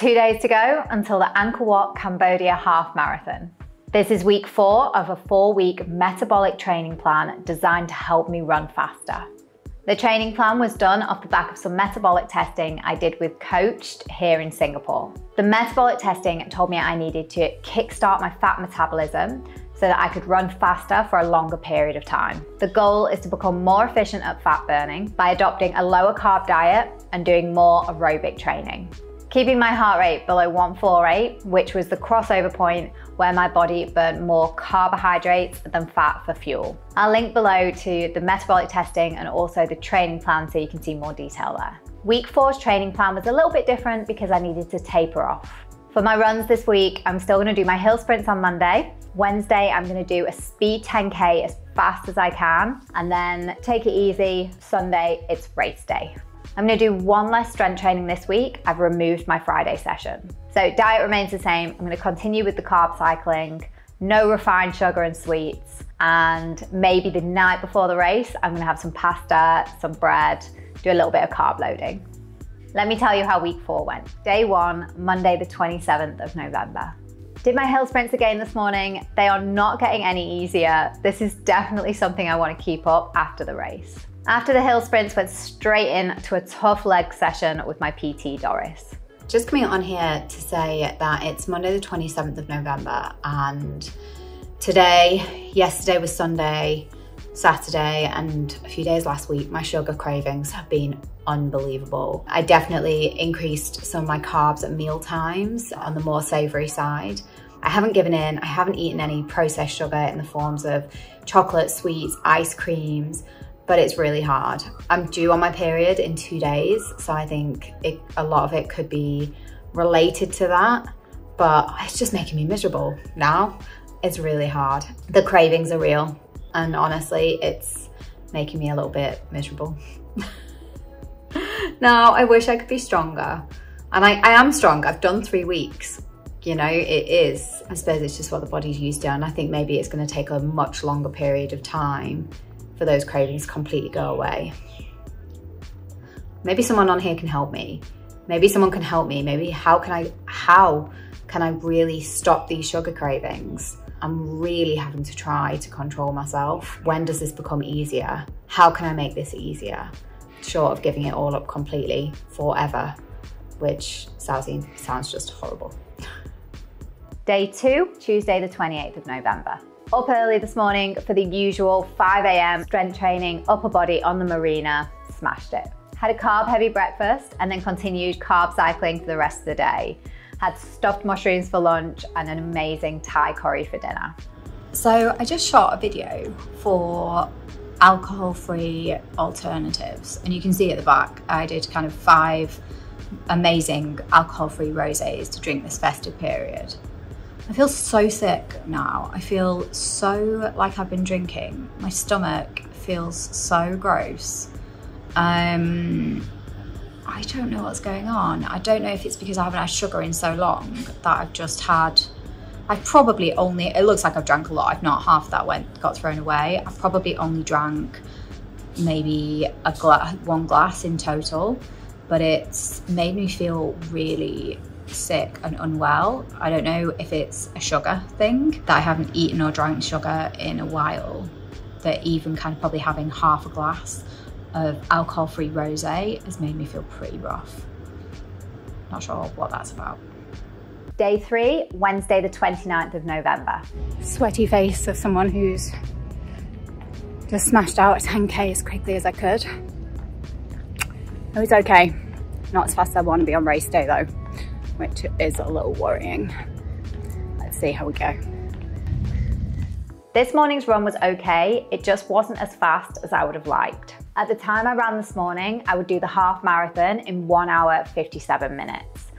Two days to go until the Angkor Wat Cambodia Half Marathon. This is week four of a four week metabolic training plan designed to help me run faster. The training plan was done off the back of some metabolic testing I did with Coached here in Singapore. The metabolic testing told me I needed to kickstart my fat metabolism so that I could run faster for a longer period of time. The goal is to become more efficient at fat burning by adopting a lower carb diet and doing more aerobic training keeping my heart rate below 148, which was the crossover point where my body burned more carbohydrates than fat for fuel. I'll link below to the metabolic testing and also the training plan so you can see more detail there. Week four's training plan was a little bit different because I needed to taper off. For my runs this week, I'm still gonna do my hill sprints on Monday. Wednesday, I'm gonna do a speed 10K as fast as I can, and then take it easy. Sunday, it's race day. I'm gonna do one less strength training this week. I've removed my Friday session. So diet remains the same. I'm gonna continue with the carb cycling, no refined sugar and sweets. And maybe the night before the race, I'm gonna have some pasta, some bread, do a little bit of carb loading. Let me tell you how week four went. Day one, Monday, the 27th of November. Did my hill sprints again this morning. They are not getting any easier. This is definitely something I wanna keep up after the race. After the hill sprints, went straight in to a tough leg session with my PT, Doris. Just coming on here to say that it's Monday the 27th of November and today, yesterday was Sunday, Saturday and a few days last week, my sugar cravings have been unbelievable. I definitely increased some of my carbs at meal times on the more savory side. I haven't given in, I haven't eaten any processed sugar in the forms of chocolate, sweets, ice creams, but it's really hard. I'm due on my period in two days, so I think it, a lot of it could be related to that, but it's just making me miserable now. It's really hard. The cravings are real, and honestly, it's making me a little bit miserable. now, I wish I could be stronger, and I, I am strong. I've done three weeks, you know, it is. I suppose it's just what the body's used to, and I think maybe it's gonna take a much longer period of time for those cravings completely go away. Maybe someone on here can help me. Maybe someone can help me. Maybe how can I, how can I really stop these sugar cravings? I'm really having to try to control myself. When does this become easier? How can I make this easier? Short of giving it all up completely forever, which sounds, sounds just horrible. Day two, Tuesday the 28th of November. Up early this morning for the usual 5 a.m. strength training, upper body on the marina, smashed it. Had a carb heavy breakfast and then continued carb cycling for the rest of the day. Had stuffed mushrooms for lunch and an amazing Thai curry for dinner. So I just shot a video for alcohol-free alternatives and you can see at the back I did kind of five amazing alcohol-free rosés to drink this festive period. I feel so sick now. I feel so like I've been drinking. My stomach feels so gross. Um, I don't know what's going on. I don't know if it's because I haven't had sugar in so long that I've just had, I've probably only, it looks like I've drank a lot. I've not half that went, got thrown away. I've probably only drank maybe a glass, one glass in total, but it's made me feel really sick and unwell. I don't know if it's a sugar thing that I haven't eaten or drank sugar in a while, that even kind of probably having half a glass of alcohol-free rosé has made me feel pretty rough. Not sure what that's about. Day three, Wednesday the 29th of November. Sweaty face of someone who's just smashed out 10K as quickly as I could. It was okay. Not as fast as I want to be on race day though which is a little worrying. Let's see how we go. This morning's run was okay, it just wasn't as fast as I would have liked. At the time I ran this morning, I would do the half marathon in one hour, 57 minutes.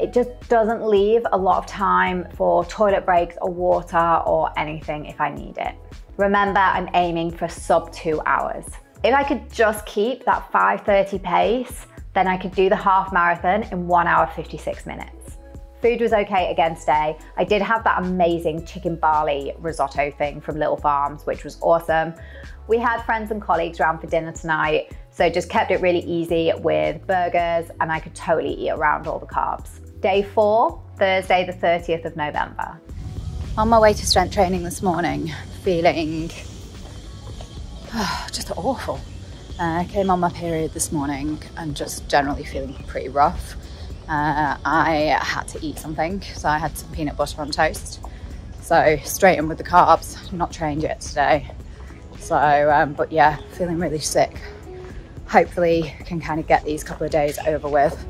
It just doesn't leave a lot of time for toilet breaks or water or anything if I need it. Remember, I'm aiming for sub two hours. If I could just keep that 5.30 pace, then I could do the half marathon in one hour, 56 minutes. Food was okay again today. I did have that amazing chicken barley risotto thing from Little Farms, which was awesome. We had friends and colleagues around for dinner tonight, so just kept it really easy with burgers and I could totally eat around all the carbs. Day four, Thursday, the 30th of November. On my way to strength training this morning, feeling just awful. Uh, I came on my period this morning and just generally feeling pretty rough. Uh, I had to eat something, so I had some peanut butter on toast. So straight in with the carbs, not trained yet today. So, um, but yeah, feeling really sick. Hopefully can kind of get these couple of days over with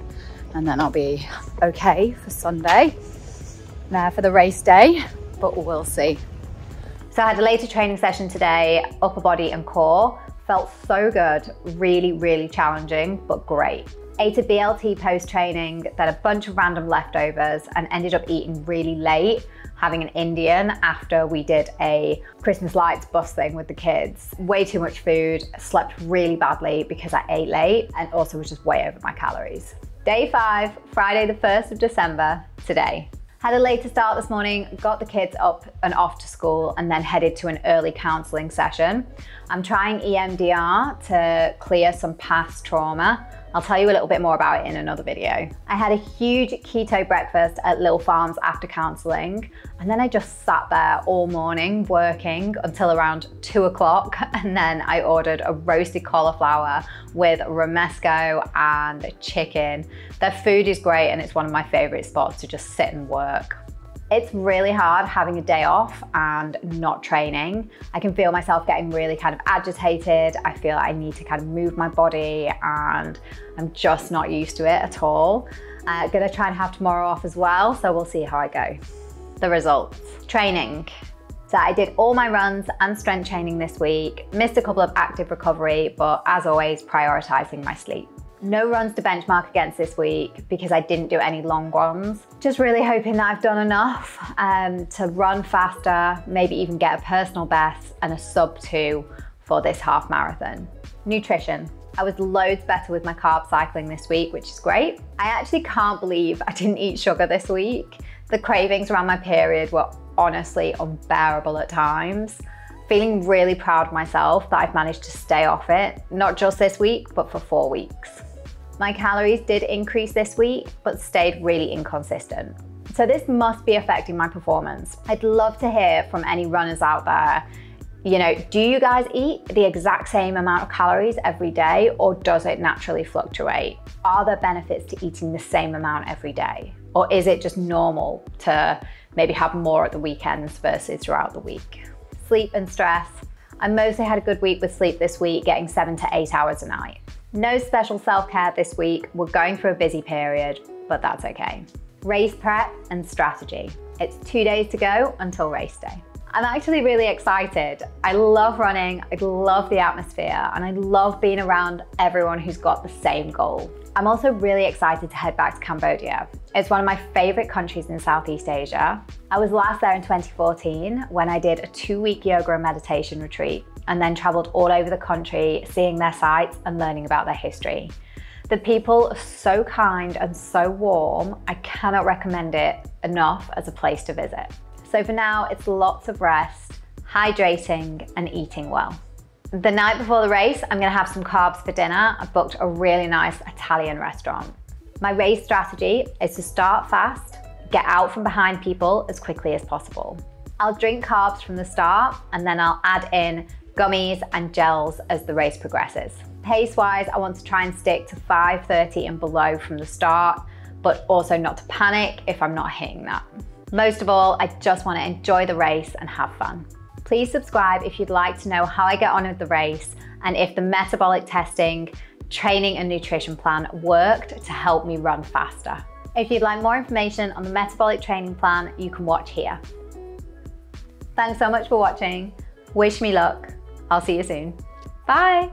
and then I'll be okay for Sunday now for the race day, but we'll see. So I had a later training session today, upper body and core. Felt so good, really, really challenging, but great. Ate a BLT post training, then a bunch of random leftovers, and ended up eating really late, having an Indian after we did a Christmas lights bus thing with the kids. Way too much food, slept really badly because I ate late, and also was just way over my calories. Day five, Friday the 1st of December, today. Had a later start this morning, got the kids up and off to school and then headed to an early counselling session. I'm trying EMDR to clear some past trauma I'll tell you a little bit more about it in another video. I had a huge keto breakfast at Lil Farms after counselling, and then I just sat there all morning working until around two o'clock, and then I ordered a roasted cauliflower with romesco and chicken. Their food is great, and it's one of my favourite spots to just sit and work. It's really hard having a day off and not training. I can feel myself getting really kind of agitated. I feel I need to kind of move my body and I'm just not used to it at all. Uh, gonna try and have tomorrow off as well, so we'll see how I go. The results. Training. So I did all my runs and strength training this week, missed a couple of active recovery, but as always, prioritizing my sleep. No runs to benchmark against this week because I didn't do any long runs. Just really hoping that I've done enough um, to run faster, maybe even get a personal best and a sub two for this half marathon. Nutrition. I was loads better with my carb cycling this week, which is great. I actually can't believe I didn't eat sugar this week. The cravings around my period were honestly unbearable at times. Feeling really proud of myself that I've managed to stay off it, not just this week, but for four weeks. My calories did increase this week, but stayed really inconsistent. So this must be affecting my performance. I'd love to hear from any runners out there. You know, do you guys eat the exact same amount of calories every day or does it naturally fluctuate? Are there benefits to eating the same amount every day? Or is it just normal to maybe have more at the weekends versus throughout the week? Sleep and stress. I mostly had a good week with sleep this week, getting seven to eight hours a night. No special self-care this week. We're going through a busy period, but that's okay. Race prep and strategy. It's two days to go until race day. I'm actually really excited. I love running, I love the atmosphere, and I love being around everyone who's got the same goal. I'm also really excited to head back to Cambodia. It's one of my favorite countries in Southeast Asia. I was last there in 2014 when I did a two week yoga and meditation retreat and then traveled all over the country, seeing their sites and learning about their history. The people are so kind and so warm, I cannot recommend it enough as a place to visit. So for now, it's lots of rest, hydrating and eating well. The night before the race, I'm gonna have some carbs for dinner. I've booked a really nice Italian restaurant. My race strategy is to start fast, get out from behind people as quickly as possible. I'll drink carbs from the start and then I'll add in gummies and gels as the race progresses. Pace-wise, I want to try and stick to 5.30 and below from the start, but also not to panic if I'm not hitting that. Most of all, I just want to enjoy the race and have fun. Please subscribe if you'd like to know how I get on with the race and if the metabolic testing, training and nutrition plan worked to help me run faster. If you'd like more information on the metabolic training plan, you can watch here. Thanks so much for watching. Wish me luck I'll see you soon. Bye.